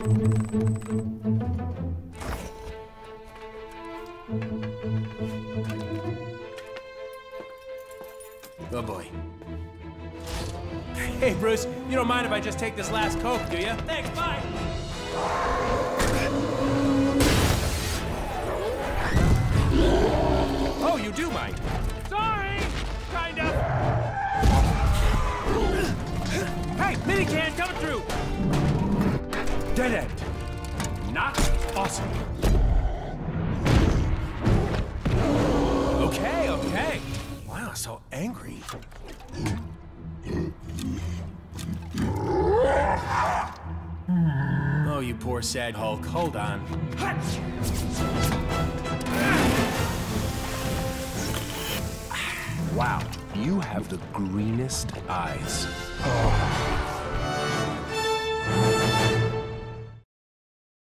Oh boy. Hey, Bruce, you don't mind if I just take this last Coke, do you? Thanks, bye! Oh, you do, Mike. Sorry! Kind of. Hey, minican coming through! Dead end. Not awesome. Okay, okay. Wow, so angry. Oh, you poor sad Hulk. Hold on. Wow, you have the greenest eyes. Oh.